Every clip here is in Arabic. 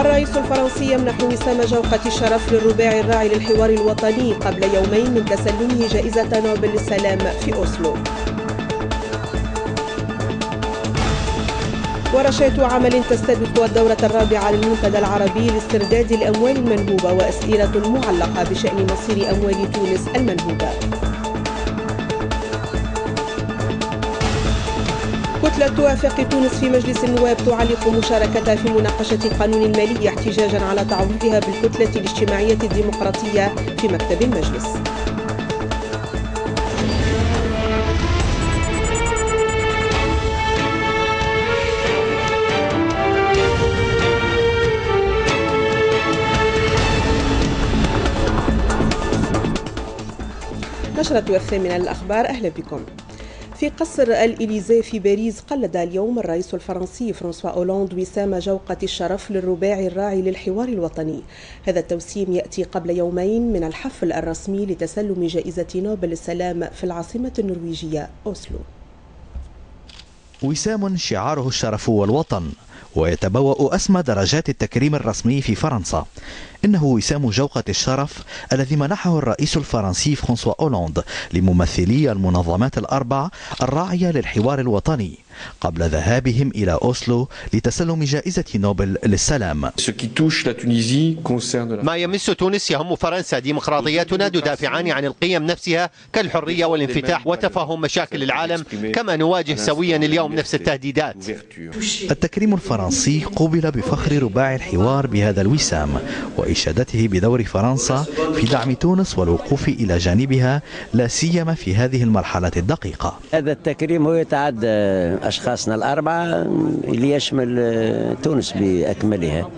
الرئيس الفرنسي يمنح وسام جوقة الشرف للرباعي الراعي للحوار الوطني قبل يومين من تسلمه جائزة نوبل للسلام في أوسلو. ورشة عمل تستبق الدورة الرابعة للمنتدى العربي لاسترداد الأموال المنهوبة وأسئلة معلقة بشأن مصير أموال تونس المنهوبة. كتلة وفاق تونس في مجلس النواب تعلق مشاركتها في مناقشة القانون المالي احتجاجا على تعويضها بالكتلة الاجتماعية الديمقراطية في مكتب المجلس. نشرة الثامنة للأخبار أهلا بكم. في قصر الإليزي في باريس قلد اليوم الرئيس الفرنسي فرانسوا أولاند وسام جوقة الشرف للرباعي الراعي للحوار الوطني. هذا التوسيم يأتي قبل يومين من الحفل الرسمي لتسلم جائزة نوبل للسلام في العاصمة النرويجية أوسلو. وسام شعاره الشرف والوطن ويتبوأ أسمى درجات التكريم الرسمي في فرنسا. إنه وسام جوقة الشرف الذي منحه الرئيس الفرنسي فرانسوا أولاند لممثلي المنظمات الأربع الراعية للحوار الوطني قبل ذهابهم إلى أوسلو لتسلم جائزة نوبل للسلام. ما يمس تونس يهم فرنسا ديمقراطياتنا تدافعان عن القيم نفسها كالحرية والانفتاح وتفاهم مشاكل العالم كما نواجه سويا اليوم نفس التهديدات. التكريم الفرنسي قوبل بفخر رباعي الحوار بهذا الوسام وإشادته بدور فرنسا في دعم تونس والوقوف إلى جانبها لا سيما في هذه المرحلة الدقيقة. هذا التكريم هو يتعدى أشخاصنا الأربعة اللي يشمل آه، تونس بأكملها.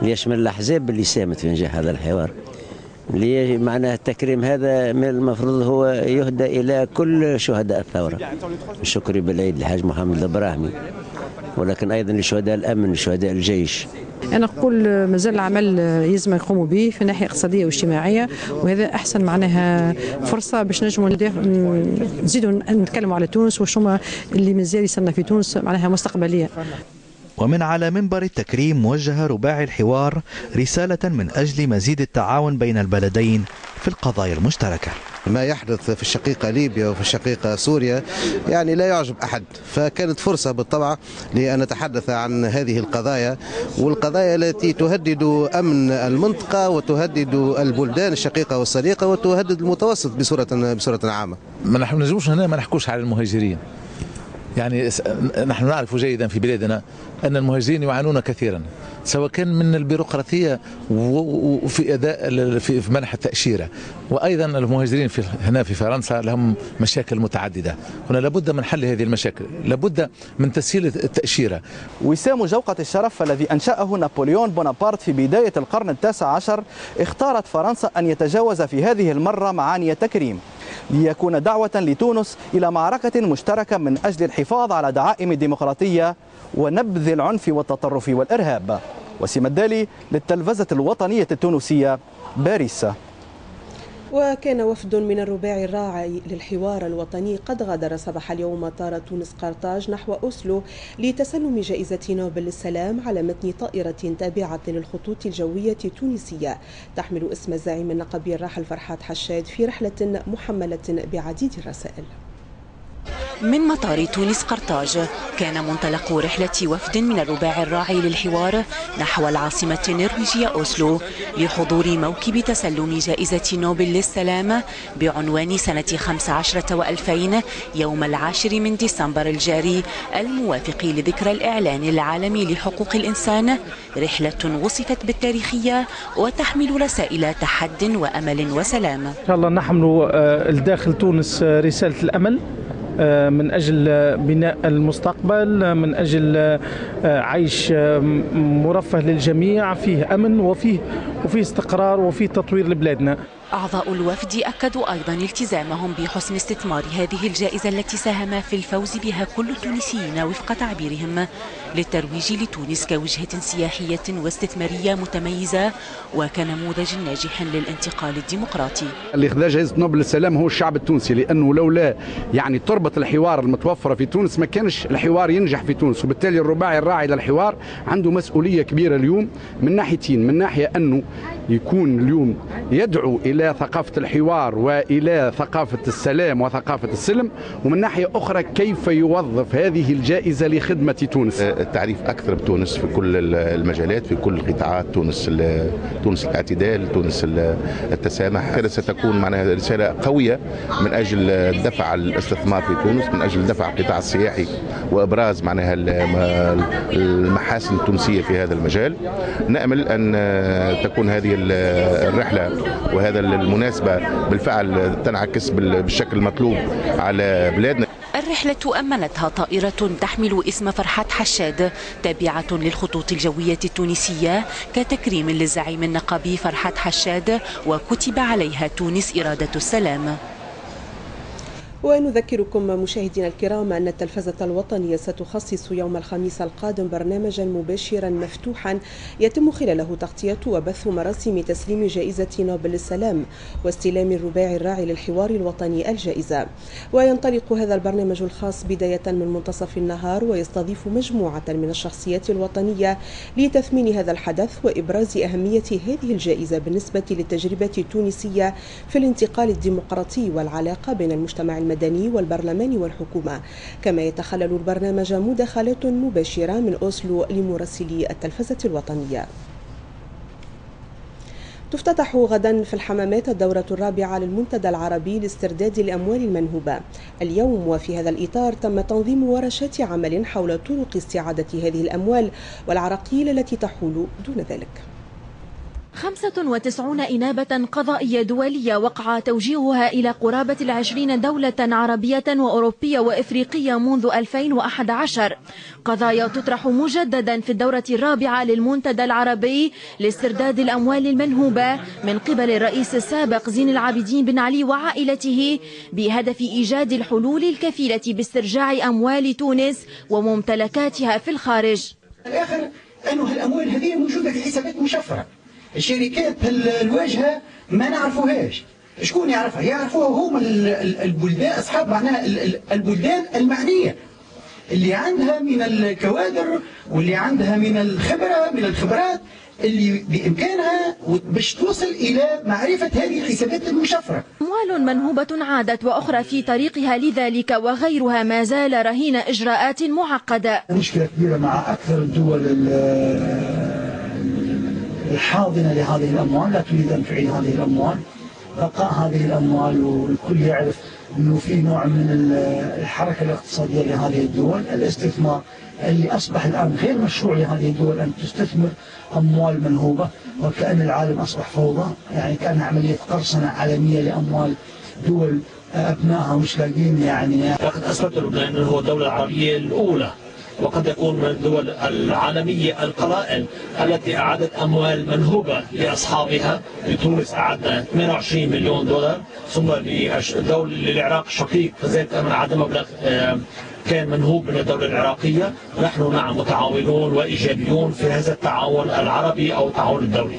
اللي يشمل الأحزاب اللي ساهمت في نجاح هذا الحوار. اللي معناه التكريم هذا من المفروض هو يهدى إلى كل شهداء الثورة. الشكر بالعيد الحاج محمد الإبراهيمي ولكن أيضا لشهداء الأمن لشهداء الجيش. أنا نقول مازال العمل يلزم يقوموا به في الناحية الاقتصادية والاجتماعية وهذا أحسن معناها فرصة باش نجموا نزيدوا نتكلموا على تونس وش هما اللي مازال يصنع في تونس معناها مستقبلية. ومن على منبر التكريم وجه رباعي الحوار رسالة من أجل مزيد التعاون بين البلدين في القضايا المشتركة. ما يحدث في الشقيقة ليبيا وفي الشقيقة سوريا يعني لا يعجب أحد. فكانت فرصة بالطبع لأن نتحدث عن هذه القضايا والقضايا التي تهدد أمن المنطقة وتهدد البلدان الشقيقة والصديقة وتهدد المتوسط بصورة بصورة عامة. ما نجموش هنا ما نحكوش على المهاجرين. يعني نحن نعرف جيدا في بلادنا أن المهاجرين يعانون كثيرا. سواء كان من البيروقراطية وفي أداء في منح التأشيرة وأيضا المهاجرين في هنا في فرنسا لهم مشاكل متعددة. هنا لابد من حل هذه المشاكل. لابد من تسهيل التأشيرة. وسام جوقة الشرف الذي أنشأه نابليون بونابرت في بداية القرن التاسع عشر اختارت فرنسا أن يتجاوز في هذه المرة معاني التكريم ليكون دعوة لتونس إلى معركة مشتركة من أجل الحفاظ على دعائم الديمقراطية ونبذ العنف والتطرف والإرهاب. وسيم الدالي للتلفزة الوطنية التونسية باريس. وكان وفد من الرباعي الراعي للحوار الوطني قد غادر صباح اليوم مطار تونس قرطاج نحو أوسلو لتسلم جائزة نوبل للسلام على متن طائرة تابعة للخطوط الجوية التونسية. تحمل اسم الزعيم النقبي الراحل فرحات حشاد في رحلة محملة بعديد الرسائل. من مطار تونس قرطاج. كان منطلق رحلة وفد من الرباع الراعي للحوار نحو العاصمة النرويجية أوسلو لحضور موكب تسلم جائزة نوبل للسلام بعنوان سنة 15 و2000 يوم العاشر من ديسمبر الجاري الموافق لذكرى الإعلان العالمي لحقوق الإنسان. رحلة وصفت بالتاريخية وتحمل رسائل تحد وأمل وسلام. إن شاء الله نحمل آه، لداخل تونس آه، رسالة الأمل. من أجل بناء المستقبل من أجل آه، عيش آه، مرفه للجميع فيه أمن وفيه وفيه استقرار وفيه تطوير لبلادنا. أعضاء الوفد أكدوا أيضا التزامهم بحسن استثمار هذه الجائزة التي ساهم في الفوز بها كل التونسيين وفق تعبيرهم للترويج لتونس كوجهة سياحية واستثمارية متميزة وكنموذج ناجح للانتقال الديمقراطي. اللي خذا جائزة نوبل للسلام هو الشعب التونسي لأنه لولا يعني تربط الحوار المتوفرة في تونس ما كانش الحوار ينجح في تونس وبالتالي الرباعي الراعي للحوار عنده مسؤولية كبيرة اليوم من ناحيتين من ناحية أنه يكون اليوم يدعو إلى ثقافة الحوار وإلى ثقافة السلام وثقافة السلم. ومن ناحية أخرى كيف يوظف هذه الجائزة لخدمة تونس؟ التعريف أكثر بتونس في كل المجالات في كل القطاعات تونس تونس الاعتدال تونس التسامح. ستكون معناها رسالة قوية من أجل دفع الاستثمار في تونس من أجل دفع القطاع السياحي وإبراز معناها المحاسن التونسية في هذا المجال. نأمل أن تكون هذه الرحلة وهذا المناسبة بالفعل تنعكس بالشكل المطلوب على بلادنا. الرحلة أمنتها طائرة تحمل اسم فرحات حشاد تابعة للخطوط الجوية التونسية كتكريم للزعيم النقابي فرحات حشاد وكتب عليها تونس إرادة السلام. ونذكركم مشاهدينا الكرام أن التلفزة الوطنية ستخصص يوم الخميس القادم برنامجا مباشرا مفتوحا يتم خلاله تغطية وبث مراسم تسليم جائزة نوبل للسلام واستلام الرباعي الراعي للحوار الوطني الجائزة. وينطلق هذا البرنامج الخاص بداية من منتصف النهار ويستضيف مجموعة من الشخصيات الوطنية لتثمين هذا الحدث وإبراز أهمية هذه الجائزة بالنسبة للتجربة التونسية في الانتقال الديمقراطي والعلاقة بين المجتمع المدني والبرلمان والحكومة. كما يتخلل البرنامج مداخلات مباشرة من أوسلو لمراسلي التلفزة الوطنية. تفتتح غدا في الحمامات الدورة الرابعة للمنتدى العربي لاسترداد الأموال المنهوبة. اليوم وفي هذا الإطار تم تنظيم ورشات عمل حول طرق استعادة هذه الأموال والعراقيل التي تحول دون ذلك. 95 إنابة قضائية دولية وقع توجيهها إلى قرابة العشرين دولة عربية وأوروبية وإفريقية منذ 2011 قضايا تطرح مجددا في الدورة الرابعة للمنتدى العربي لاسترداد الأموال المنهوبة من قبل الرئيس السابق زين العابدين بن علي وعائلته بهدف إيجاد الحلول الكفيلة باسترجاع أموال تونس وممتلكاتها في الخارج. الآخر أنه الأموال هذه موجودة في حسابات مشفرة. الشركات الواجهه ما نعرفوهاش. شكون يعرفها؟ يعرفوها هم البلدان أصحاب معناها البلدان المعنية. اللي عندها من الكوادر واللي عندها من الخبرة من الخبرات اللي بإمكانها باش توصل إلى معرفة هذه الحسابات المشفرة. أموال منهوبة عادت وأخرى في طريقها لذلك وغيرها ما زال رهين إجراءات معقدة. مشكلة كبيرة مع أكثر الدول الحاضنة لهذه الأموال لا تريد أن تعيد هذه الأموال. بقاء هذه الأموال والكل يعرف أنه في نوع من الحركة الاقتصادية لهذه الدول. الاستثمار اللي أصبح الآن غير مشروع لهذه الدول أن تستثمر أموال منهوبة وكأن العالم أصبح فوضى. يعني كأن عملية قرصنة عالمية لأموال دول أبنائها مش لاقين يعني لقد أثبت لبنان أنه الدولة العربية الأولى وقد يكون من الدول العالمية القلائل التي أعادت أموال منهوبة لأصحابها. لتونس أعدنا 28 مليون دولار. ثم لدولة للعراق الشقيق فزيت من عدم مبلغ آه، كان منهوب من الدولة العراقية. نحن نعم متعاونون وإيجابيون في هذا التعاون العربي أو التعاون الدولي.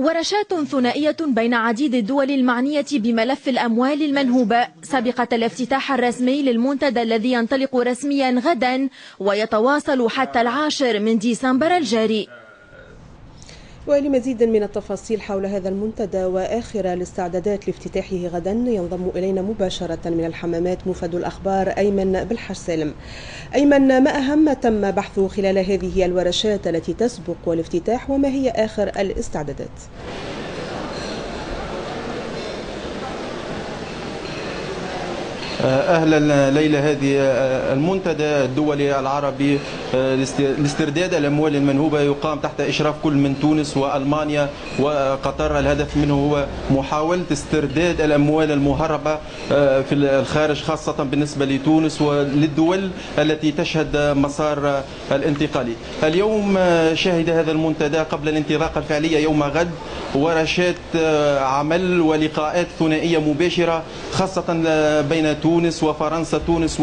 ورشات ثنائية بين عديد الدول المعنية بملف الأموال المنهوبة. سبقة الافتتاح الرسمي للمنتدى الذي ينطلق رسميا غدا ويتواصل حتى العاشر من ديسمبر الجاري. ولمزيد من التفاصيل حول هذا المنتدى وآخر الاستعدادات لافتتاحه غدا ينضم إلينا مباشرة من الحمامات مفد الأخبار أيمن بالحش سالم أيمن ما أهم تم بحثه خلال هذه الورشات التي تسبق والافتتاح وما هي آخر الاستعدادات؟ أهلا ليلى هذه المنتدى الدولي العربي لاسترداد الأموال المنهوبة يقام تحت إشراف كل من تونس وألمانيا وقطر. الهدف منه هو محاولة استرداد الأموال المهربة في الخارج خاصة بالنسبة لتونس وللدول التي تشهد مسار الانتقالي اليوم شهد هذا المنتدى قبل الانطلاقة الفعلية يوم غد ورشات عمل ولقاءات ثنائية مباشرة خاصة بين تونس وفرنسا تونس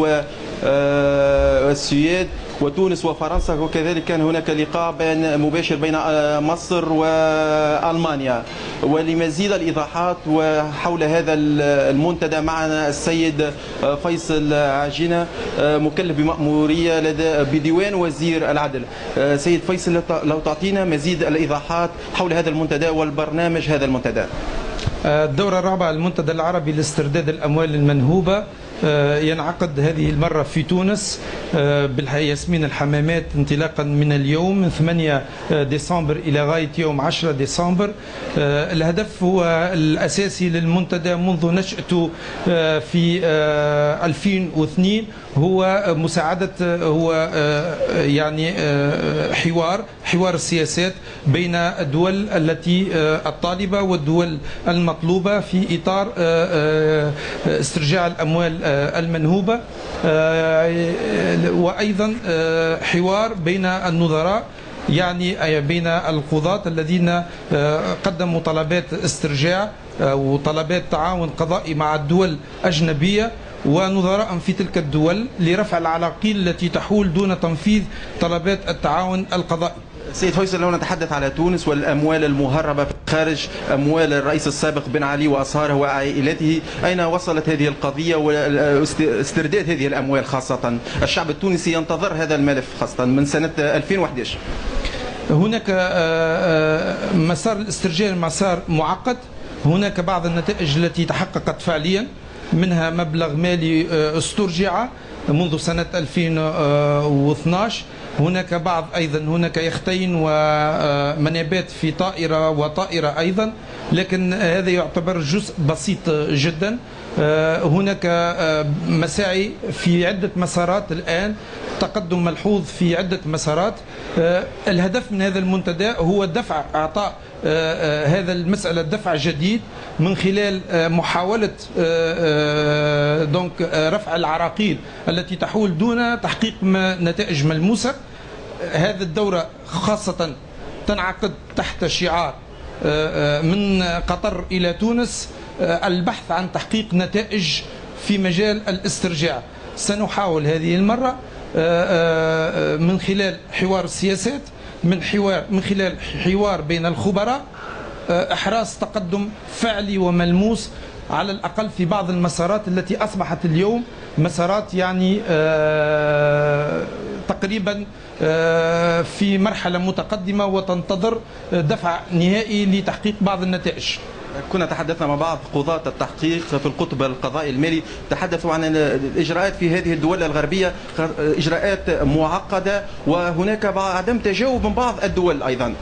والسويد وتونس وفرنسا. وكذلك كان هناك لقاء بين مباشر بين مصر وألمانيا. ولمزيد الإيضاحات وحول هذا المنتدى معنا السيد فيصل عجينه مكلف بمأمورية لدى بديوان وزير العدل. سيد فيصل لو تعطينا مزيد الإيضاحات حول هذا المنتدى والبرنامج هذا المنتدى. الدورة الرابعة المنتدى العربي لاسترداد الأموال المنهوبة ينعقد هذه المرة في تونس بالياسمين الحمامات انطلاقا من اليوم من 8 ديسمبر إلى غاية يوم 10 ديسمبر. الهدف هو الأساسي للمنتدى منذ نشأته في 2002 هو مساعدة هو يعني حوار حوار السياسات بين الدول التي الطالبة والدول المطلوبة في إطار استرجاع الأموال المنهوبة. وأيضا حوار بين النظراء يعني بين القضاة الذين قدموا طلبات استرجاع وطلبات تعاون قضائي مع الدول أجنبية ونظراء في تلك الدول لرفع العراقيل التي تحول دون تنفيذ طلبات التعاون القضائي. سيد فيصل لو نتحدث على تونس والأموال المهربة خارج أموال الرئيس السابق بن علي واصهاره وعائلته أين وصلت هذه القضية واسترداد هذه الأموال خاصة؟ الشعب التونسي ينتظر هذا الملف خاصة من سنة 2011 هناك مسار الاسترجاع مسار معقد. هناك بعض النتائج التي تحققت فعليا. منها مبلغ مالي استرجع منذ سنة 2012 هناك بعض أيضا هناك يختين ومنابات في طائرة وطائرة أيضا لكن هذا يعتبر جزء بسيط جدا. هناك مساعي في عدة مسارات الآن تقدم ملحوظ في عدة مسارات. الهدف من هذا المنتدى هو دفع أعطاء هذا المسألة دفع جديد من خلال محاولة دونك رفع العراقيل التي تحول دون تحقيق نتائج ملموسة. هذه الدورة خاصة تنعقد تحت شعار من قطر إلى تونس البحث عن تحقيق نتائج في مجال الاسترجاع. سنحاول هذه المرة من خلال حوار السياسات من حوار من خلال حوار بين الخبراء إحراز تقدم فعلي وملموس على الأقل في بعض المسارات التي أصبحت اليوم مسارات يعني تقريبا في مرحلة متقدمة وتنتظر دفع نهائي لتحقيق بعض النتائج. كنا تحدثنا مع بعض قضاة التحقيق في القطب القضائي المالي تحدثوا عن الإجراءات في هذه الدول الغربية إجراءات معقدة وهناك عدم تجاوب من بعض الدول أيضا.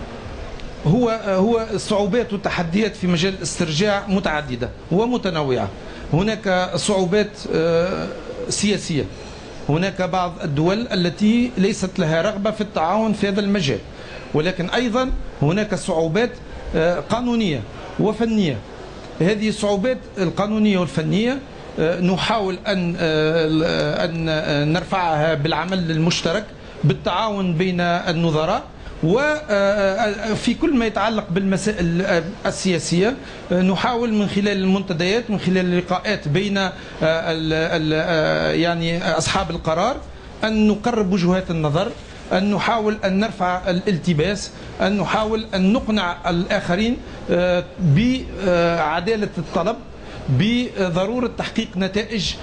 هو هو الصعوبات والتحديات في مجال الاسترجاع متعددة ومتنوعة. هناك صعوبات سياسية. هناك بعض الدول التي ليست لها رغبة في التعاون في هذا المجال. ولكن أيضا هناك صعوبات قانونية. وفنية. هذه الصعوبات القانونية والفنية نحاول أن أن نرفعها بالعمل المشترك بالتعاون بين النظراء وفي كل ما يتعلق بالمسائل السياسية نحاول من خلال المنتديات من خلال اللقاءات بين يعني أصحاب القرار أن نقرب وجهات النظر أن نحاول أن نرفع الالتباس أن نحاول أن نقنع الآخرين بعدالة الطلب بضرورة تحقيق نتائج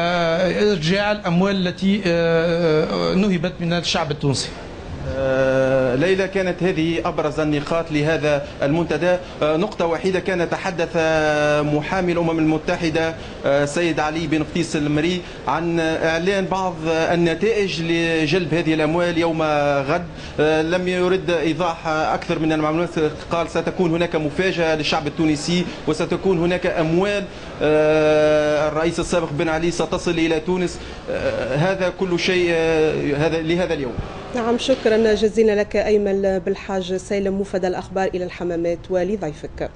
وإرجاع الأموال التي نهبت من الشعب التونسي. ليلى كانت هذه أبرز النقاط لهذا المنتدى. نقطة وحيدة كان تحدث محامي الأمم المتحدة سيد علي بن قتيس المري عن إعلان بعض النتائج لجلب هذه الأموال يوم غد. لم يرد إيضاح أكثر من المعلومات قال ستكون هناك مفاجأة للشعب التونسي وستكون هناك أموال. الرئيس السابق بن علي ستصل إلى تونس. هذا كل شيء هذا لهذا اليوم. نعم شكرا جزيلا لك أيمن بالحاج سيلم. مفد الأخبار إلى الحمامات ولضيفك.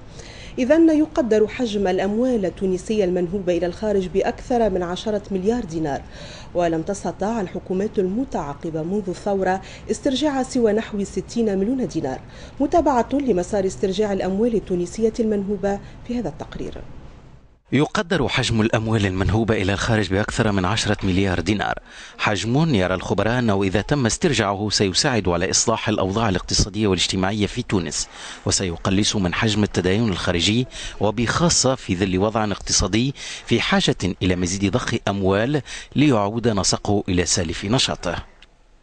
إذا يقدر حجم الأموال التونسية المنهوبة إلى الخارج بأكثر من عشرة مليار دينار. ولم تستطع الحكومات المتعاقبة منذ الثورة استرجاع سوى نحو 60 مليون دينار. متابعة لمسار استرجاع الأموال التونسية المنهوبة في هذا التقرير. يقدر حجم الأموال المنهوبة إلى الخارج بأكثر من عشرة مليار دينار. حجم يرى الخبراء أنه إذا تم استرجاعه سيساعد على إصلاح الأوضاع الاقتصادية والاجتماعية في تونس وسيقلص من حجم التدين الخارجي وبخاصة في ظل وضع اقتصادي في حاجة إلى مزيد ضخ أموال ليعود نسقه إلى سالف نشاطه.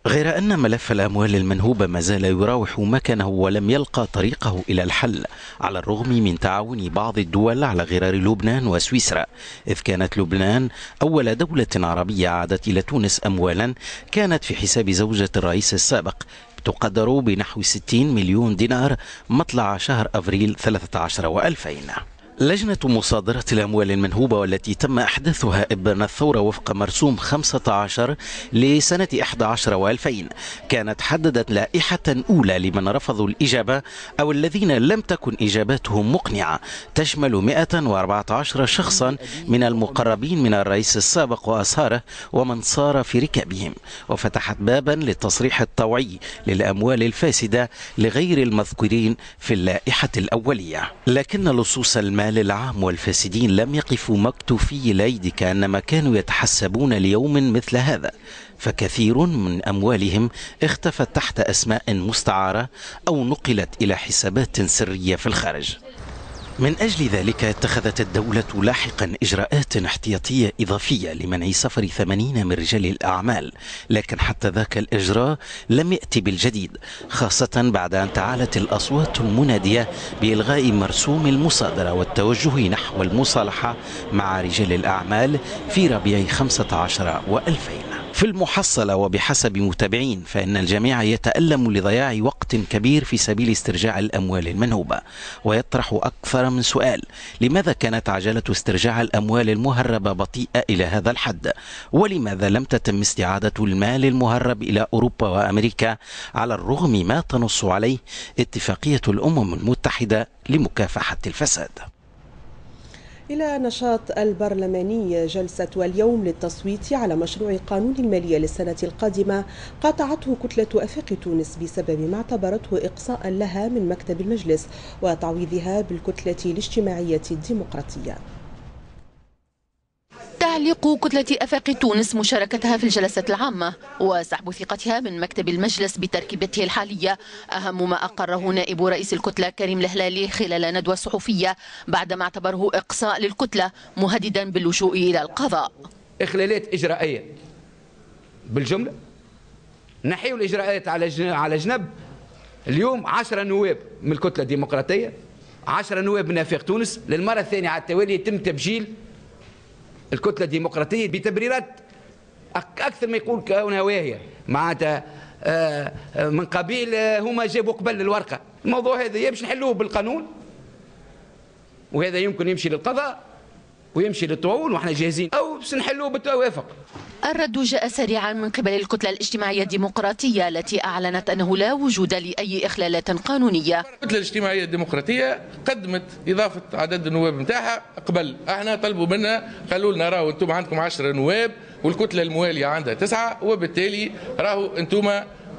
غير أن ملف الأموال المنهوبة ما زال يراوح مكانه ولم يلقى طريقه إلى الحل على الرغم من تعاون بعض الدول على غرار لبنان وسويسرا إذ كانت لبنان أول دولة عربية عادت إلى تونس أموالا كانت في حساب زوجة الرئيس السابق تقدر بنحو 60 مليون دينار مطلع شهر أفريل 13 و2000 لجنة مصادرة الأموال المنهوبة والتي تم أحداثها إبان الثورة وفق مرسوم 15 لسنة 11 و2000 كانت حددت لائحة أولى لمن رفضوا الإجابة أو الذين لم تكن إجاباتهم مقنعة. تشمل 114 شخصا من المقربين من الرئيس السابق وأسهاره ومن صار في ركابهم. وفتحت بابا للتصريح الطوعي للأموال الفاسدة لغير المذكورين في اللائحة الأولية. لكن لصوص المال المال العام والفاسدين لم يقفوا مكتوفي الأيدي كأنما كانوا يتحسبون ليوم مثل هذا. فكثير من أموالهم اختفت تحت أسماء مستعارة أو نقلت إلى حسابات سرية في الخارج. من أجل ذلك اتخذت الدولة لاحقا إجراءات احتياطية إضافية لمنع سفر ثمانين من رجال الأعمال لكن حتى ذاك الإجراء لم يأتي بالجديد خاصة بعد أن تعالت الأصوات المنادية بإلغاء مرسوم المصادرة والتوجه نحو المصالحة مع رجال الأعمال في ربيع 15 و2000 في المحصلة وبحسب متابعين فإن الجميع يتألم لضياع وقت كبير في سبيل استرجاع الأموال المنهوبة. ويطرح أكثر من سؤال لماذا كانت عجلة استرجاع الأموال المهربة بطيئة إلى هذا الحد؟ ولماذا لم تتم استعادة المال المهرب إلى أوروبا وأمريكا على الرغم ما تنص عليه اتفاقية الأمم المتحدة لمكافحة الفساد؟ إلى نشاط البرلماني جلسة واليوم للتصويت على مشروع قانون المالية للسنة القادمة قاطعته كتلة أفاق تونس بسبب ما اعتبرته إقصاء لها من مكتب المجلس وتعويضها بالكتلة الاجتماعية الديمقراطية. تعليق كتلة أفاق تونس مشاركتها في الجلسة العامة وسحب ثقتها من مكتب المجلس بتركيبته الحالية. أهم ما أقره نائب رئيس الكتلة كريم الهلالي خلال ندوة صحفية بعدما اعتبره إقصاء للكتلة مهددا باللجوء إلى القضاء. إخلالات إجرائية. بالجملة نحيوا الإجراءات على على جنب. اليوم عشرة نواب من الكتلة الديمقراطية عشرة نواب من أفاق تونس. للمرة الثانية على التوالي يتم تبجيل الكتلة الديمقراطية بتبريرات أكثر ما يقول كونها واهية. معناتها آه، آه، من قبيل آه، هما جابوا قبل الورقة. الموضوع هذا باش نحلوه بالقانون وهذا يمكن يمشي للقضاء. ويمشي للطعون وإحنا جاهزين. أو باش نحلوه بالتوافق. الرد جاء سريعا من قبل الكتلة الاجتماعية الديمقراطية التي أعلنت أنه لا وجود لأي إخلالات قانونية. الكتلة الاجتماعية الديمقراطية قدمت إضافة عدد النواب نتاعها قبل. أحنا طلبوا منا قالوا لنا راهو أنتم عندكم 10 نواب والكتلة الموالية عندها تسعة وبالتالي راهو أنتم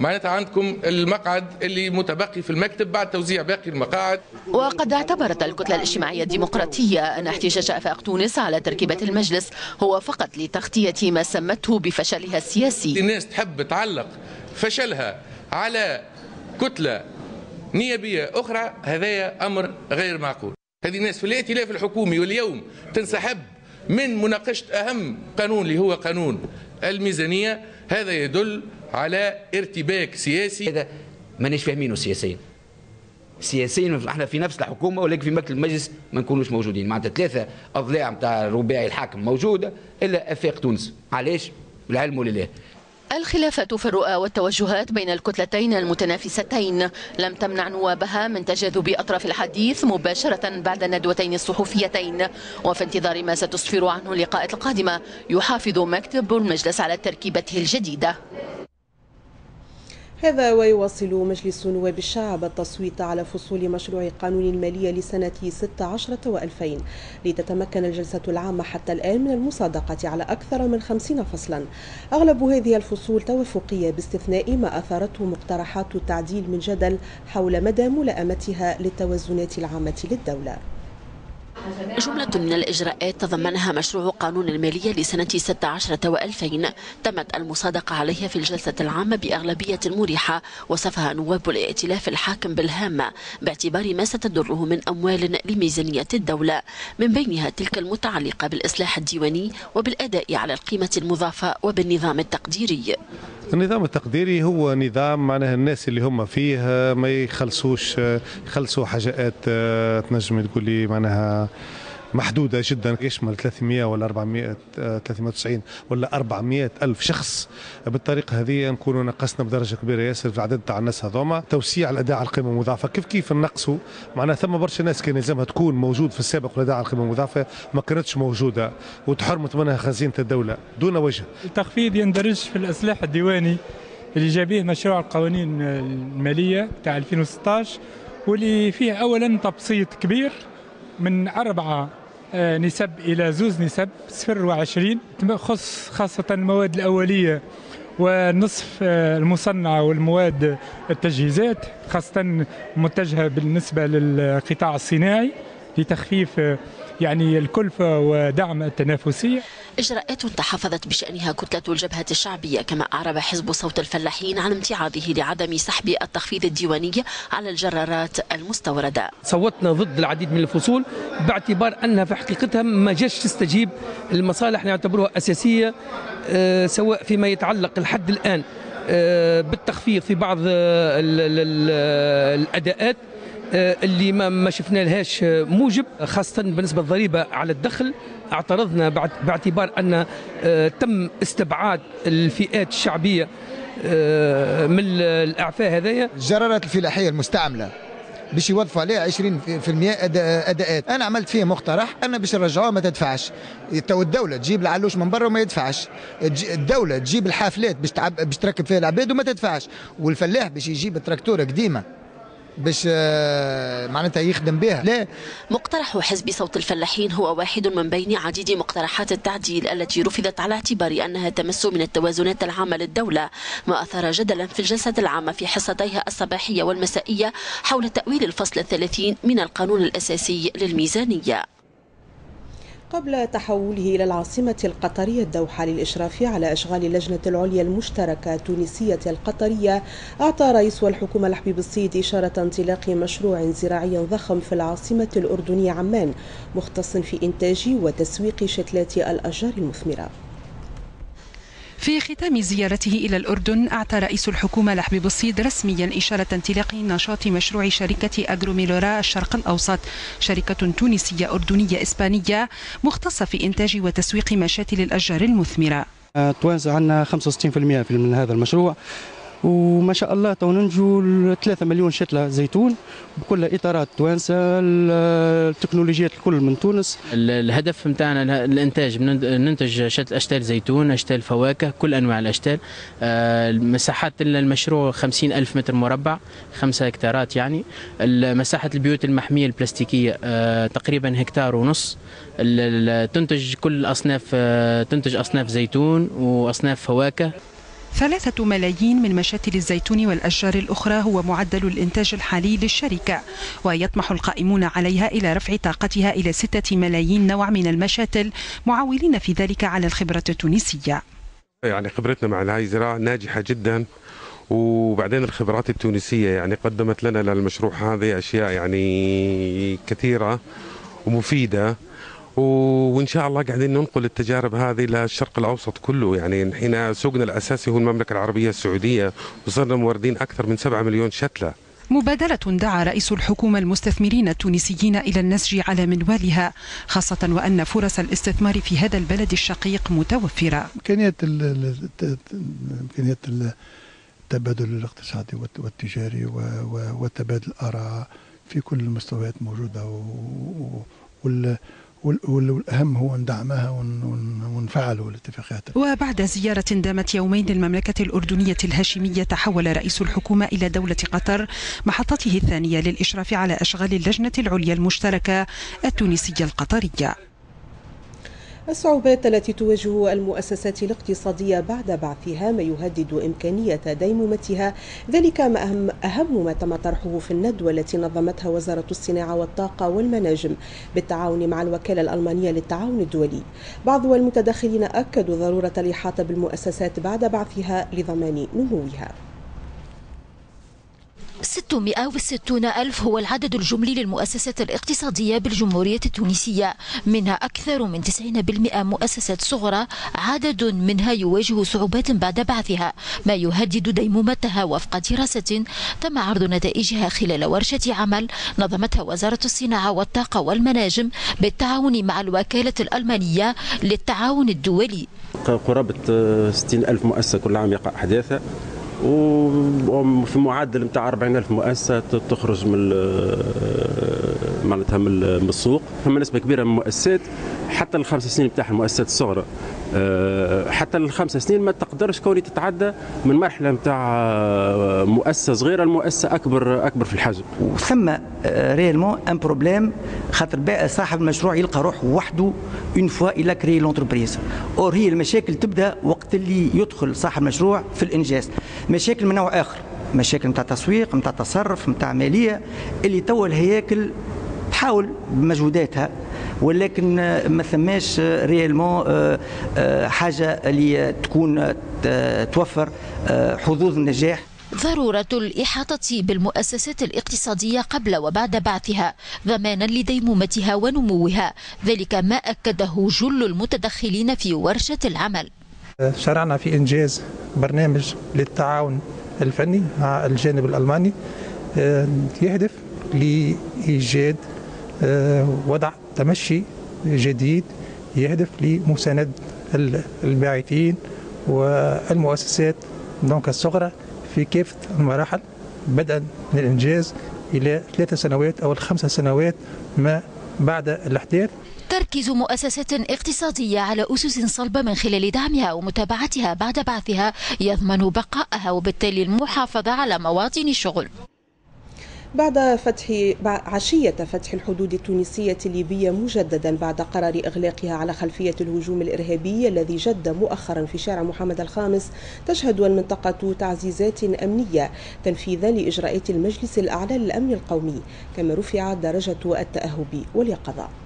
معناتها عندكم المقعد اللي متبقي في المكتب بعد توزيع باقي المقاعد. وقد اعتبرت الكتلة الاجتماعية الديمقراطية أن احتجاج أفاق تونس على تركيبة المجلس هو فقط لتغطية ما سمته بفشلها السياسي. الناس تحب تعلق فشلها على كتلة نيابية أخرى هذا أمر غير معقول. هذه الناس في الائتلاف الحكومي واليوم تنسحب من مناقشة أهم قانون اللي هو قانون الميزانية. هذا يدل على ارتباك سياسي. مانيش فاهمينه سياسيا سياسيا إحنا في نفس الحكومة ولكن في مكتب المجلس ما نكونوش موجودين. معناتها ثلاثة أضلاع نتاع الرباعي الحاكم موجودة إلا أفاق تونس. علاش؟ العلم لله. الخلافات في الرؤى والتوجهات بين الكتلتين المتنافستين. لم تمنع نوابها من تجاذب أطراف الحديث مباشرة بعد الندوتين الصحفيتين. وفي انتظار ما ستسفر عنه اللقاءات القادمة يحافظ مكتب المجلس على تركيبته الجديدة. هذا ويواصل مجلس نواب الشعب التصويت على فصول مشروع قانون المالية لسنة 16 و2000 لتتمكن الجلسة العامة حتى الآن من المصادقة على أكثر من 50 فصلا. أغلب هذه الفصول توافقية باستثناء ما أثارته مقترحات التعديل من جدل حول مدى ملائمتها للتوازنات العامة للدولة. جملة من الإجراءات تضمنها مشروع قانون المالية لسنة 16 و2000 تمت المصادقة عليها في الجلسة العامة بأغلبية مريحة وصفها نواب الائتلاف الحاكم بالهامة باعتبار ما ستدره من أموال لميزانية الدولة. من بينها تلك المتعلقة بالإصلاح الديواني وبالأداء على القيمة المضافة وبالنظام التقديري. النظام التقديري هو نظام معناها الناس اللي هم فيه ما يخلصوش يخلصوا حاجات تنجم تقول لي معناها محدودة جدا يشمل 300 ولا 400 390 ولا 400 ألف شخص. بالطريقة هذه نكونوا نقصنا بدرجة كبيرة ياسر في العدد تاع الناس هذوما. توسيع الأداء على القيمه المضافة كيف كيف نقصوا معناها ثم برشا ناس كان يلزمها تكون موجود في السابق الاداء على القيمه المضافة ما كانتش موجودة وتحرمت منها خزينة الدولة دون وجه. التخفيض يندرج في الاصلاح الديواني اللي جاب به مشروع القوانين المالية تاع 2016 واللي فيه اولا تبسيط كبير من أربعة نسب إلى زوز نسب صفر وعشرين. تخص خاصة المواد الأولية ونصف المصنعة والمواد التجهيزات خاصة متجهة بالنسبة للقطاع الصناعي لتخفيف يعني الكلفة ودعم التنافسية. إجراءات تحفظت بشأنها كتلة الجبهة الشعبية كما أعرب حزب صوت الفلاحين عن امتعاضه لعدم سحب التخفيض الديواني على الجرارات المستوردة. صوتنا ضد العديد من الفصول باعتبار أنها في حقيقتها ما جاش تستجيب المصالح نعتبرها أساسية سواء فيما يتعلق الحد الآن بالتخفيض في بعض الأداءات اللي ما ما شفنا لهاش موجب خاصة بالنسبة للضريبة على الدخل. اعترضنا باعتبار أن تم استبعاد الفئات الشعبية من الإعفاء هذايا. الجرارات الفلاحية المستعملة باش يوظفوا عليها 20% أداءات. أنا عملت فيه مقترح أنا باش نرجعوها ما تدفعش. تو الدولة تجيب العلوش من برا وما يدفعش. الدولة تجيب الحافلات باش باش تركب فيها العباد وما تدفعش. والفلاح باش يجيب تراكتوره قديمة. باش معناتها يخدم بها. لا. مقترح حزب صوت الفلاحين هو واحد من بين عديد مقترحات التعديل التي رفضت على اعتبار أنها تمس من التوازنات العامة للدولة ما أثار جدلا في الجلسة العامة في حصتيها الصباحية والمسائية حول تأويل الفصل الثلاثين من القانون الأساسي للميزانية. قبل تحوله إلى العاصمة القطرية الدوحة للإشراف على أشغال اللجنة العليا المشتركة التونسية القطرية أعطى رئيس الحكومة الحبيب الصيد إشارة انطلاق مشروع زراعي ضخم في العاصمة الأردنية عمان مختص في إنتاج وتسويق شتلات الأشجار المثمرة. في ختام زيارته إلى الأردن أعطى رئيس الحكومة لحبيب الصيد رسميا إشارة انطلاق نشاط مشروع شركة أجروميلورا الشرق الأوسط شركة تونسية أردنية إسبانية مختصة في إنتاج وتسويق مشاتل الأشجار المثمرة. توانسة عندنا 65% من هذا المشروع. وما شاء الله تو ننجو 3 مليون شتلة زيتون بكل إطارات توانسة التكنولوجيات الكل من تونس. الهدف نتاعنا الإنتاج ننتج شتل أشتال زيتون أشتال فواكه كل أنواع الأشتال. مساحات المشروع 50 ألف متر مربع 5 هكتارات يعني. مساحة البيوت المحمية البلاستيكية تقريبا هكتار ونص. تنتج كل أصناف تنتج أصناف زيتون وأصناف فواكه. ثلاثة ملايين من مشاتل الزيتون والأشجار الأخرى هو معدل الإنتاج الحالي للشركة ويطمح القائمون عليها إلى رفع طاقتها إلى ستة ملايين نوع من المشاتل معولين في ذلك على الخبرة التونسية. يعني خبرتنا مع الهاي زراعة ناجحة جدا وبعدين الخبرات التونسية يعني قدمت لنا للمشروع هذا أشياء يعني كثيرة ومفيدة. وإن شاء الله قاعدين ننقل التجارب هذه للشرق الأوسط كله. يعني حين سوقنا الأساسي هو المملكة العربية السعودية وصرنا موردين أكثر من 7 مليون شتلة. مبادرة دعا رئيس الحكومة المستثمرين التونسيين إلى النسج على منوالها خاصة وأن فرص الاستثمار في هذا البلد الشقيق متوفرة. إمكانيات إمكانيات التبادل الاقتصادي والتجاري وتبادل الآراء في كل المستويات موجودة وال والأهم هو ندعمها ونفعلوا الاتفاقات وبعد زيارة دامت يومين للمملكة الأردنية الهاشمية تحول رئيس الحكومة إلى دولة قطر محطته الثانية للإشراف على أشغال اللجنة العليا المشتركة التونسية القطرية. الصعوبات التي تواجه المؤسسات الاقتصادية بعد بعثها ما يهدد إمكانية ديمومتها. ذلك ما أهم, أهم ما تم طرحه في الندوة التي نظمتها وزارة الصناعة والطاقة والمناجم بالتعاون مع الوكالة الألمانية للتعاون الدولي. بعض المتدخلين أكدوا ضرورة الإحاطة بالمؤسسات بعد بعثها لضمان نموها. 660 ألف هو العدد الجملي للمؤسسات الاقتصادية بالجمهورية التونسية. منها أكثر من 90% مؤسسات صغرى عدد منها يواجه صعوبات بعد بعثها ما يهدد ديمومتها وفق دراسة تم عرض نتائجها خلال ورشة عمل نظمتها وزارة الصناعة والطاقة والمناجم بالتعاون مع الوكالة الألمانية للتعاون الدولي. قرابة 60 ألف مؤسسة كل عام يقع حداثة وفي معدل نتاع 40000 مؤسسة تخرج من معناتها من السوق. فما نسبة كبيرة من المؤسسات حتى الخمس سنين نتاع المؤسسات الصغرى. آه، حتى الخمس سنين ما تقدرش كوني تتعدى من مرحلة نتاع آه، مؤسسة صغيرة لمؤسسة أكبر أكبر في الحجم وثم réellement un problème خاطر صاحب المشروع يلقى روحه وحده une fois il a créé l'entreprise or هي المشاكل تبدأ وقت اللي يدخل صاحب المشروع في الإنجاز. مشاكل من نوع آخر. مشاكل نتاع تسويق نتاع تصرف نتاع مالية اللي تو الهياكل تحاول بمجهوداتها. ولكن ما ثماش réellement آه، آه، حاجة اللي تكون توفر آه، حظوظ النجاح ضرورة الإحاطة بالمؤسسات الاقتصادية قبل وبعد بعثها ضمانا لديمومتها ونموها. ذلك ما أكده جل المتدخلين في ورشة العمل. شرعنا في إنجاز برنامج للتعاون الفني مع الجانب الألماني يهدف لإيجاد وضع تمشي جديد يهدف لمساند الباعثين والمؤسسات دونك الصغرى في كافة المراحل بدءا من الإنجاز إلى ثلاث سنوات أو الخمس سنوات ما بعد الأحداث. تركيز مؤسسات اقتصادية على أسس صلبة من خلال دعمها ومتابعتها بعد بعثها يضمن بقائها وبالتالي المحافظة على مواطن الشغل. بعد فتح عشية فتح الحدود التونسية الليبية مجددا بعد قرار إغلاقها على خلفية الهجوم الإرهابي الذي جد مؤخرا في شارع محمد الخامس تشهد المنطقة تعزيزات أمنية تنفيذا لإجراءات المجلس الأعلى للأمن القومي كما رفعت درجة التأهب واليقظة.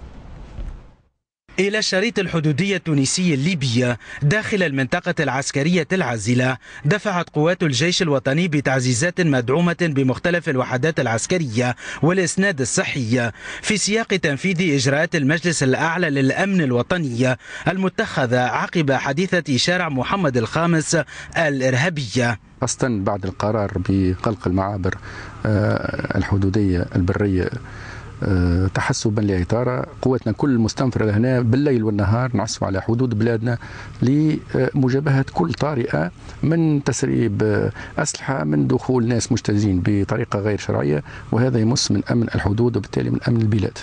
إلى الشريط الحدودي التونسي الليبي داخل المنطقة العسكرية العازلة دفعت قوات الجيش الوطني بتعزيزات مدعومة بمختلف الوحدات العسكرية والإسناد الصحي في سياق تنفيذ إجراءات المجلس الأعلى للأمن الوطني المتخذة عقب حديثة شارع محمد الخامس الإرهابية. خاصة بعد القرار بغلق المعابر آه، الحدودية البرية تحسبا لإطارة. قوتنا كل مستنفرة لهنا بالليل والنهار نعسوا على حدود بلادنا لمجابهة كل طارئة من تسريب أسلحة من دخول ناس مجتازين بطريقة غير شرعية وهذا يمس من أمن الحدود وبالتالي من أمن البلاد.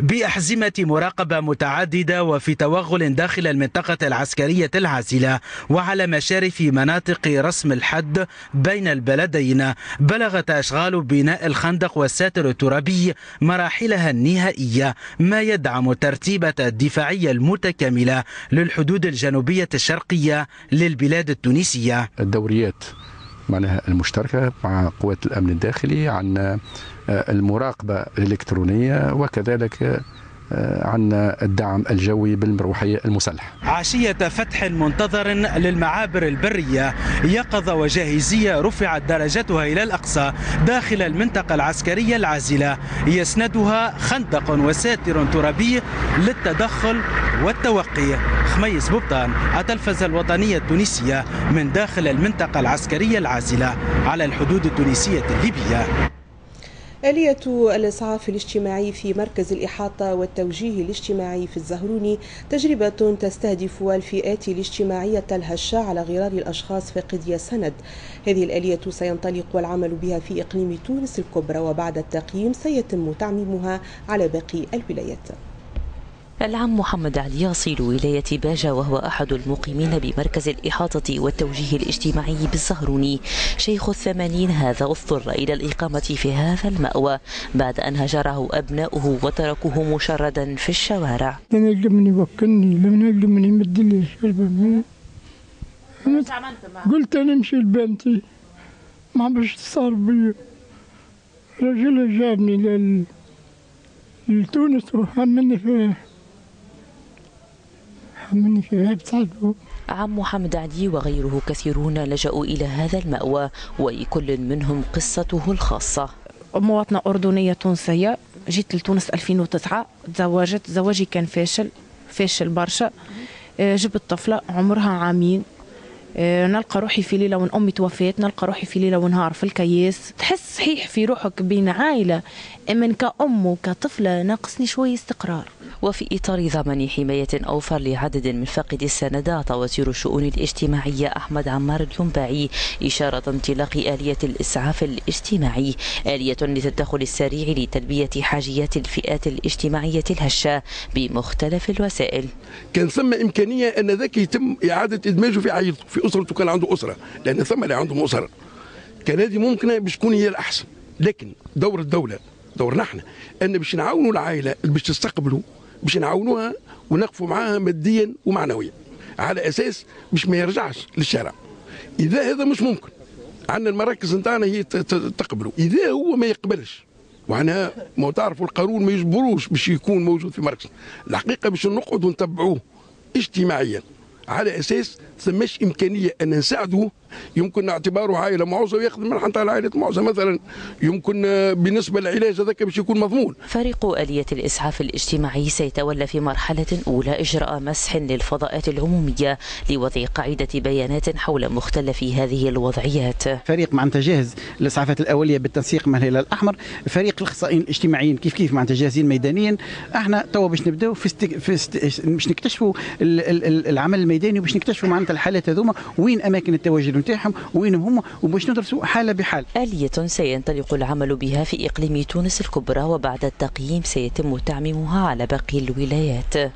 بأحزمة مراقبة متعددة وفي توغل داخل المنطقة العسكرية العازلة وعلى مشارف مناطق رسم الحد بين البلدين بلغت أشغال بناء الخندق والساتر الترابي مراحلها النهائية ما يدعم ترتيبة الدفاعية المتكاملة للحدود الجنوبية الشرقية للبلاد التونسية. الدوريات. معناها المشتركة مع قوات الأمن الداخلي عن المراقبة الإلكترونية وكذلك عندنا الدعم الجوي بالمروحية المسلحة. عشية فتح منتظر للمعابر البرية. يقظة وجاهزية رفعت درجتها إلى الأقصى داخل المنطقة العسكرية العازلة. يسندها خندق وساتر ترابي للتدخل والتوقي. خميس بوبطان التلفزة الوطنية التونسية من داخل المنطقة العسكرية العازلة على الحدود التونسية الليبية. آلية الإسعاف الاجتماعي في مركز الإحاطة والتوجيه الاجتماعي في الزهروني تجربة تستهدف الفئات الاجتماعية الهشة على غرار الأشخاص فقدي سند. هذه الآلية سينطلق العمل بها في إقليم تونس الكبرى وبعد التقييم سيتم تعميمها على باقي الولايات. العم محمد علي يصل ولاية باجة وهو أحد المقيمين بمركز الإحاطة والتوجيه الاجتماعي بالزهروني. شيخ الثمانين هذا اضطر إلى الإقامة في هذا المأوى بعد أن هجره أبناؤه وتركوه مشردا في الشوارع. قلت أنا نمشي لبنتي. ما باش تصار بي. رجل جابني لل لتونس وحملني فيه عم محمد علي وغيره كثيرون لجأوا إلى هذا المأوى ولكل منهم قصته الخاصة. مواطنة أردنية تونسية جيت لتونس 2009 تزوجت زواجي كان فاشل فاشل برشا آه، جبت طفلة عمرها عامين. نلقى روحي في ليلة وان امي توفيت نلقى روحي في ليلة ونهار في الكياس. تحس صحيح في روحك بين عائلة من كأم وكطفلة ناقصني شوية استقرار. وفي إطار ضمان حماية أوفر لعدد من فاقدي السند وزير الشؤون الاجتماعية أحمد عمار الينباعي إشارة انطلاق آلية الإسعاف الاجتماعي آلية للتدخل السريع لتلبية حاجيات الفئات الاجتماعية الهشة بمختلف الوسائل. كان ثم إمكانية أن ذاك يتم إعادة إدماجه في عائلته في أسرته كان عنده أسرة لأن ثم اللي عندهم أسرة. كان هذه ممكنة باش تكون هي الأحسن. لكن دور الدولة دورنا إحنا. إن باش نعاونوا العائلة اللي باش تستقبلوا باش نعاونوها ونقفوا معاها ماديا ومعنويا. على أساس باش ما يرجعش للشارع. إذا هذا مش ممكن. عندنا المراكز نتاعنا هي تقبلوا إذا هو ما يقبلش وعناها ما تعرفوا القانون ما يجبروش باش يكون موجود في مركز الحقيقة باش نقعدوا نتبعوه اجتماعيا. على أساس ثماش إمكانية أن نساعده يمكن اعتباره عائلة معوزه وياخذ من حتى عائلة معوزه مثلا يمكن بالنسبة للعلاج هذاك باش يكون مضمون. فريق آلية الإسعاف الاجتماعي سيتولى في مرحلة أولى إجراء مسح للفضاءات العمومية لوضع قاعدة بيانات حول مختلف هذه الوضعيات. فريق معناتها جاهز الاسعافات الأولية بالتنسيق مع الهلال الأحمر، فريق الأخصائيين الاجتماعيين كيف كيف معناتها جاهزين ميدانيا، إحنا توا باش نبداو في, استك... في است... باش نكتشفوا العمل الميداني وباش نكتشفوا معناتها الحالات هذوما وين أماكن التواجد نتاعهم وين هم وباش ندرسوا حاله بحال. آلية سينطلق العمل بها في إقليم تونس الكبرى وبعد التقييم سيتم تعميمها على باقي الولايات.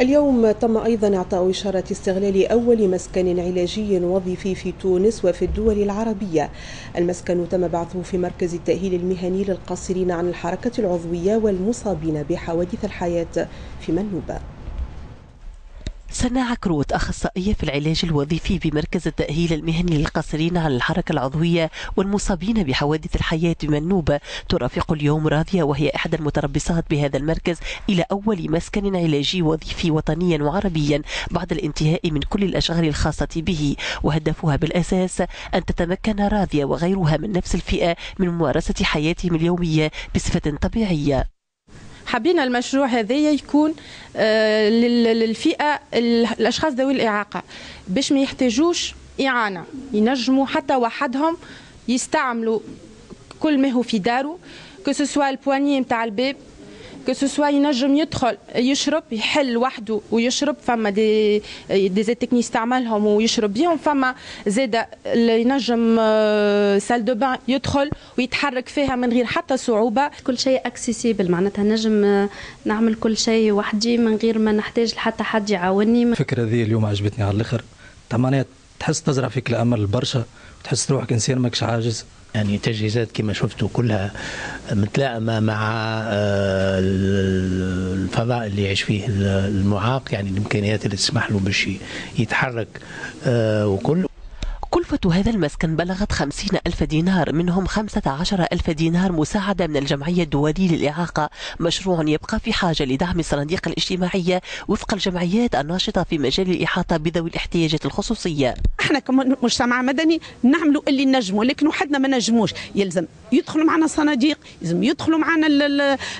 اليوم تم أيضا إعطاء إشارة استغلال أول مسكن علاجي وظيفي في تونس وفي الدول العربية المسكن تم بعثه في مركز التأهيل المهني للقاصرين عن الحركة العضوية والمصابين بحوادث الحياة في منوبة سنة عكروت أخصائية في العلاج الوظيفي بمركز التأهيل المهني للقاصرين على الحركة العضوية والمصابين بحوادث الحياة بمنوبة ترافق اليوم راضية وهي إحدى المتربصات بهذا المركز إلى أول مسكن علاجي وظيفي وطنيا وعربيا بعد الانتهاء من كل الأشغال الخاصة به. وهدفها بالأساس أن تتمكن راضية وغيرها من نفس الفئة من ممارسة حياتهم اليومية بصفة طبيعية. حبينا المشروع هذا يكون آه، للفئة الأشخاص ذوي الإعاقة باش ما يحتاجوش إعانة ينجموا حتى وحدهم يستعملوا كل ما هو في داره que ce soit ال poignée نتاع الباب que ce soit ينجم يدخل يشرب يحل وحده ويشرب فما دي دي تكني يستعملهم ويشرب بيهم فما زاد ينجم salle de bain يدخل ويتحرك فيها من غير حتى صعوبه كل شيء accessible معناتها نجم نعمل كل شيء وحدي من غير ما نحتاج لحتى حد يعاوني الفكرة ذي اليوم عجبتني على الأخر. معناها تحس تزرع فيك الأمل برشا وتحس روحك انسان ماكش عاجز. يعني تجهيزات كما شفتوا كلها متلائمه مع آه، الفضاء اللي يعيش فيه المعاق يعني الإمكانيات اللي تسمح له باش يتحرك آه، وكل كل تكلفة هذا المسكن بلغت خمسين ألف دينار منهم خمسة عشر ألف دينار مساعدة من الجمعية الدولية للإعاقة. مشروع يبقى في حاجة لدعم الصناديق الاجتماعية وفق الجمعيات الناشطة في مجال الإحاطة بذوي الاحتياجات الخصوصية. إحنا كمجتمع مدني نعملوا اللي نجموا لكن وحدنا ما نجموش يلزم يدخلوا معنا صناديق يلزم يدخلوا معنا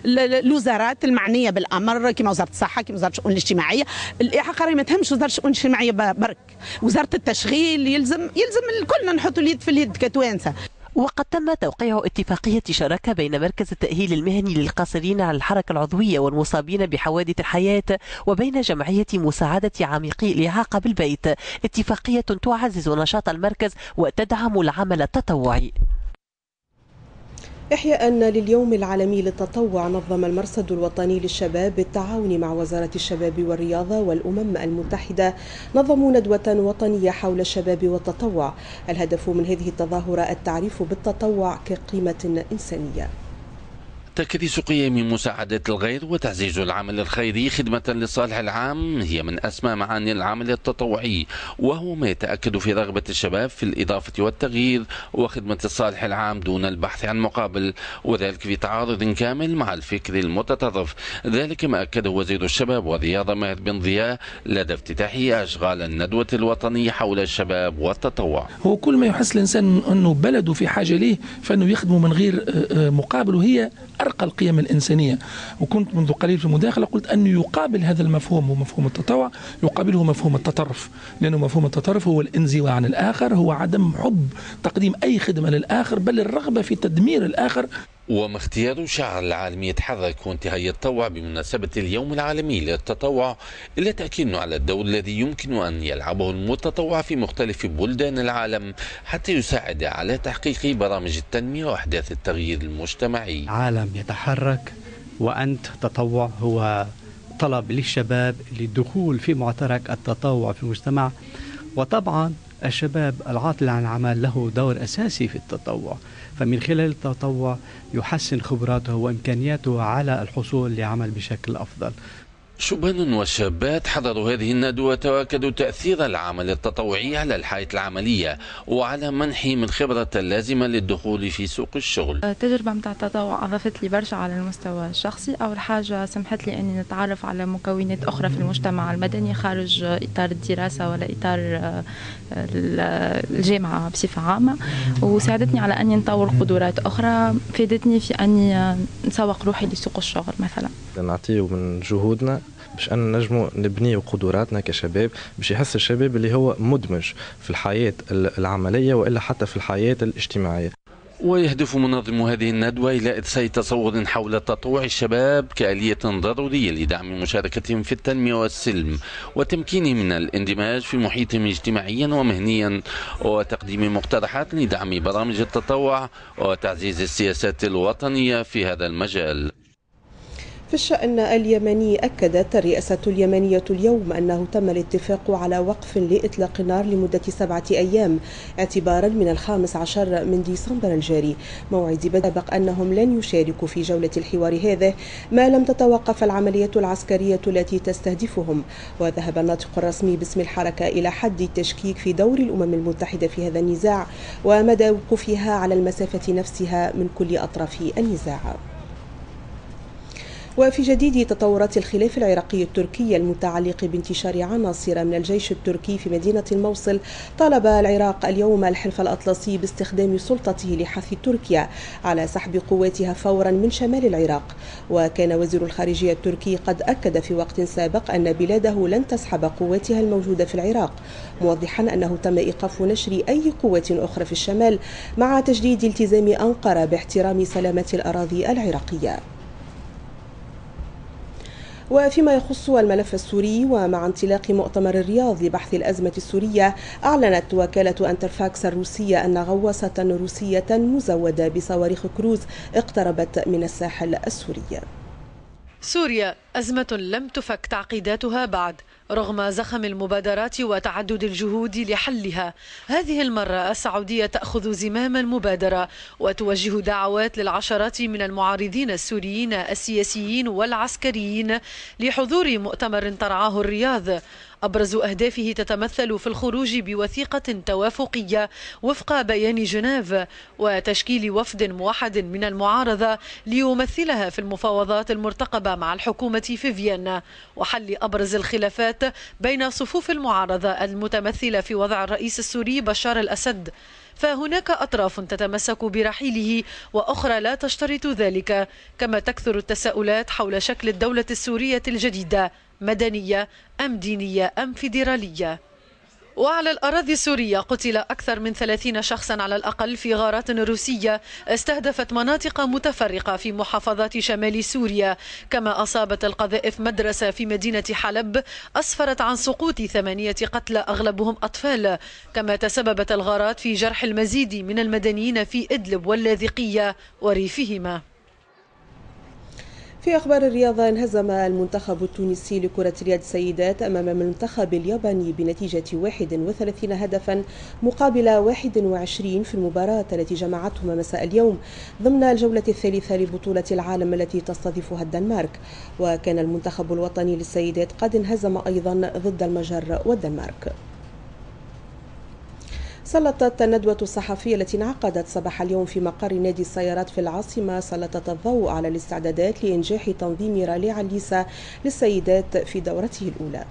الوزارات المعنية بالأمر كما وزارة الصحة كما وزارة الشؤون الاجتماعية. الإعاقة ما تهمش وزارة الشؤون الاجتماعية برك. وزارة التشغيل يلزم يلزم كلنا نحطوا اليد في اليد كتوانسة. وقد تم توقيع اتفاقية شراكة بين مركز التأهيل المهني للقاصرين على الحركة العضوية والمصابين بحوادث الحياة وبين جمعية مساعدة عميقي الإعاقة بالبيت. اتفاقية تعزز نشاط المركز وتدعم العمل التطوعي. إحياء لليوم العالمي للتطوع نظم المرصد الوطني للشباب بالتعاون مع وزارة الشباب والرياضة والأمم المتحدة نظموا ندوة وطنية حول الشباب والتطوع. الهدف من هذه التظاهرة التعريف بالتطوع كقيمة إنسانية. تكريس قيم مساعدة الغير وتعزيز العمل الخيري خدمة للصالح العام. هي من أسمى معاني العمل التطوعي وهو ما يتأكد في رغبة الشباب في الإضافة والتغيير وخدمة الصالح العام دون البحث عن مقابل وذلك في تعارض كامل مع الفكر المتطرف. ذلك ما أكده وزير الشباب والرياضة ماهر بن ضياء لدى افتتاح أشغال الندوة الوطنية حول الشباب والتطوع. هو كل ما يحس الإنسان أنه بلده في حاجة ليه فأنه يخدمه من غير مقابل وهي أرقى القيم الإنسانية. وكنت منذ قليل في المداخلة قلت أنه يقابل هذا المفهوم ومفهوم التطوع يقابله مفهوم التطرف. لأنه مفهوم التطرف هو الانزواء عن الآخر هو عدم حب تقديم أي خدمة للآخر بل الرغبة في تدمير الآخر. وما اختيار الشعر العالمي يتحرك وانتهاء يتطوع بمناسبة اليوم العالمي للتطوع إلا تأكيد على الدور الذي يمكن أن يلعبه المتطوع في مختلف بلدان العالم حتى يساعد على تحقيق برامج التنمية وأحداث التغيير المجتمعي. العالم يتحرك وأنت تطوع هو طلب للشباب للدخول في معترك التطوع في المجتمع. وطبعا الشباب العاطل عن العمل له دور أساسي في التطوع. فمن خلال التطوع يحسن خبراته وإمكانياته على الحصول لعمل بشكل أفضل. شبان وشابات حضروا هذه الندوة وأكدوا تأثير العمل التطوعي على الحياة العملية وعلى منحه من خبرة اللازمة للدخول في سوق الشغل. التجربة متاع التطوع أضافت لي برشا على المستوى الشخصي. أول حاجة سمحت لي أني نتعرف على مكونات أخرى في المجتمع المدني خارج إطار الدراسة ولا إطار الجامعة بصفة عامة. وساعدتني على أني نطور قدرات أخرى. فادتني في أني نسوق روحي لسوق الشغل مثلا. نعطيه من جهودنا باش أن نجموا نبنيو قدراتنا كشباب باش يحس الشباب اللي هو مدمج في الحياة العملية وإلا حتى في الحياة الاجتماعية. ويهدف منظم هذه الندوة إلى إرساء تصور حول تطوع الشباب كآلية ضرورية لدعم مشاركتهم في التنمية والسلم وتمكينهم من الاندماج في محيطهم اجتماعيا ومهنيا وتقديم مقترحات لدعم برامج التطوع وتعزيز السياسات الوطنية في هذا المجال. في الشأن اليمني أكدت الرئاسة اليمنية اليوم أنه تم الاتفاق على وقف لإطلاق النار لمدة سبعة أيام اعتبارا من الخامس عشر من ديسمبر الجاري. موعد بدأ أنهم لن يشاركوا في جولة الحوار هذا ما لم تتوقف العملية العسكرية التي تستهدفهم. وذهب الناطق الرسمي باسم الحركة إلى حد التشكيك في دور الأمم المتحدة في هذا النزاع ومدى وقوفها على المسافة نفسها من كل أطراف النزاع. وفي جديد تطورات الخلاف العراقي التركي المتعلق بانتشار عناصر من الجيش التركي في مدينة الموصل. طالب العراق اليوم الحلف الأطلسي باستخدام سلطته لحث تركيا على سحب قواتها فورا من شمال العراق. وكان وزير الخارجية التركي قد أكد في وقت سابق أن بلاده لن تسحب قواتها الموجودة في العراق موضحا أنه تم إيقاف نشر أي قوات أخرى في الشمال مع تجديد التزام أنقرة باحترام سلامة الأراضي العراقية. وفيما يخص الملف السوري ومع انطلاق مؤتمر الرياض لبحث الأزمة السورية أعلنت وكالة أنترفاكس الروسية أن غواصة روسية مزودة بصواريخ كروز اقتربت من الساحل السوري. سوريا أزمة لم تفك تعقيداتها بعد. رغم زخم المبادرات وتعدد الجهود لحلها. هذه المرة السعودية تأخذ زمام المبادرة وتوجه دعوات للعشرات من المعارضين السوريين السياسيين والعسكريين لحضور مؤتمر ترعاه الرياض. أبرز أهدافه تتمثل في الخروج بوثيقة توافقية وفق بيان جنيف وتشكيل وفد موحد من المعارضة ليمثلها في المفاوضات المرتقبة مع الحكومة في فيينا. وحل أبرز الخلافات بين صفوف المعارضة المتمثلة في وضع الرئيس السوري بشار الأسد فهناك أطراف تتمسك برحيله وأخرى لا تشترط ذلك كما تكثر التساؤلات حول شكل الدولة السورية الجديدة مدنية أم دينية أم فيدرالية. وعلى الأراضي السورية قتل أكثر من 30 شخصا على الأقل في غارات روسية. استهدفت مناطق متفرقة في محافظات شمال سوريا. كما أصابت القذائف مدرسة في مدينة حلب أسفرت عن سقوط ثمانية قتلى أغلبهم أطفال. كما تسببت الغارات في جرح المزيد من المدنيين في إدلب واللاذقية وريفهما. في أخبار الرياضة انهزم المنتخب التونسي لكرة اليد سيدات أمام المنتخب الياباني بنتيجة 31 هدفا مقابل 21 في المباراة التي جمعتهما مساء اليوم ضمن الجولة الثالثة لبطولة العالم التي تستضيفها الدنمارك. وكان المنتخب الوطني للسيدات قد انهزم أيضا ضد المجر والدنمارك. سلطت الندوة الصحفية التي انعقدت صباح اليوم في مقر نادي السيارات في العاصمة سلطت الضوء على الاستعدادات لإنجاح تنظيم رالي عليسا للسيدات في دورته الأولى.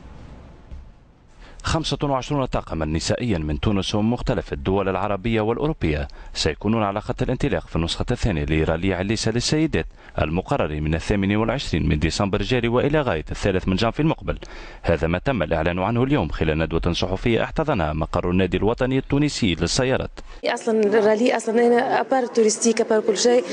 25 طاقما نسائيا من تونس ومختلف الدول العربية والأوروبية سيكونون على خط الانطلاق في النسخة الثانية لرالي عليسة للسيدات المقرر من الثامن والعشرين من ديسمبر الجاري وإلى غاية الثالث من جانفي المقبل. هذا ما تم الإعلان عنه اليوم خلال ندوة صحفية احتضنها مقر النادي الوطني التونسي للسيارات. أصلا الرالي أصلا أنا à part touristique à part كل شيء.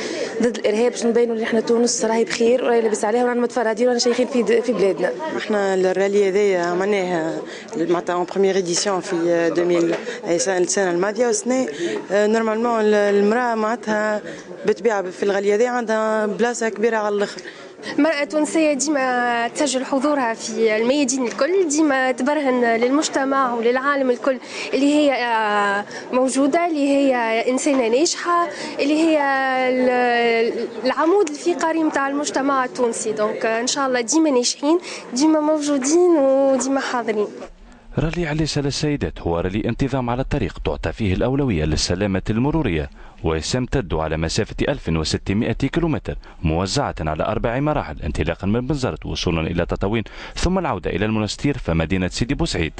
ضد الإرهاب باش نبينوا اللي إحنا تونس راهي بخير وراهي لاباس عليها ورانا متفرهدين ورانا شيخين في في بلادنا. إحنا الرالي هذايا عملناه معناتها une première édition في 2000 السنة الماضيه والسنة normalement المراه معناتها بالطبيعه في الرالي هذه عندها بلاصه كبيره على الآخر المرأة التونسية ديما تسجل حضورها في الميادين الكل. ديما تبرهن للمجتمع وللعالم الكل اللي هي موجودة اللي هي إنسانة ناجحة اللي هي العمود الفقري متاع المجتمع التونسي. donc إن شاء الله ديما ناجحين ديما موجودين وديما حاضرين. رالي عليسة للسيدات هو رالي انتظام على الطريق تعطى فيه الأولوية للسلامة المرورية ويمتد على مسافة 1600 كيلومتر موزعة على أربع مراحل انطلاقا من بنزرت وصولا إلى تطاوين ثم العودة إلى المنستير فمدينة سيدي بوسعيد.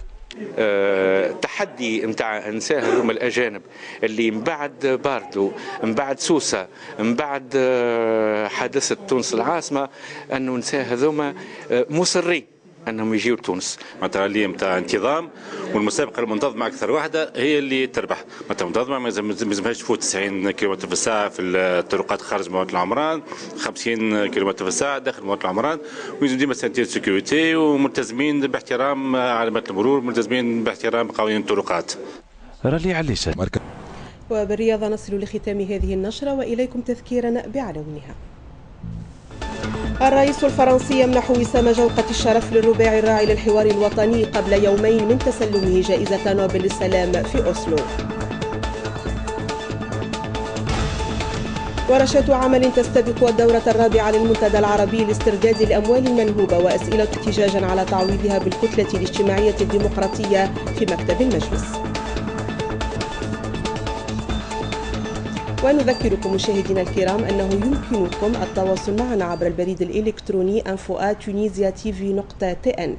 أه تحدي نتاع نساء هذوما الأجانب اللي من بعد باردو من بعد سوسة من بعد أه حادثة تونس العاصمة أنه نساء هذوما أه مصرين. أنهم يجيوا لتونس. معناتها اللي نتاع انتظام والمسابقة المنتظمة أكثر واحدة هي اللي تربح. معناتها منتظمة ما يلزمهاش تفوت 90 كم في الساعة في الطرقات خارج مواد العمران 50 كم في الساعة داخل مواد العمران. ويلزم ديما سنتير سيكوريتي وملتزمين باحترام علامات المرور ملتزمين باحترام قوانين الطرقات. رالي عليسة وبالرياضة نصل لختام هذه النشرة وإليكم تذكيرا بعناوينها الرئيس الفرنسي يمنح وسام جوقة الشرف للرباعي الراعي للحوار الوطني قبل يومين من تسلمه جائزة نوبل للسلام في أوسلو. ورشة عمل تستبق الدورة الرابعة للمنتدى العربي لاسترداد الأموال المنهوبة وأسئلة احتجاجا على تعويضها بالكتلة الاجتماعية الديمقراطية في مكتب المجلس. ونذكركم مشاهدينا الكرام أنه يمكنكم التواصل معنا عبر البريد الإلكتروني info@tunisia.tv.tn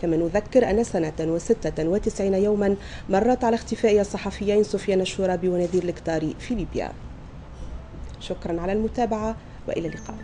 كما نذكر أن سنة وستة وتسعين يوما مرت على اختفاء الصحفيين سفيان الشورابي ونذير الكتاري في ليبيا. شكرا على المتابعة وإلى اللقاء.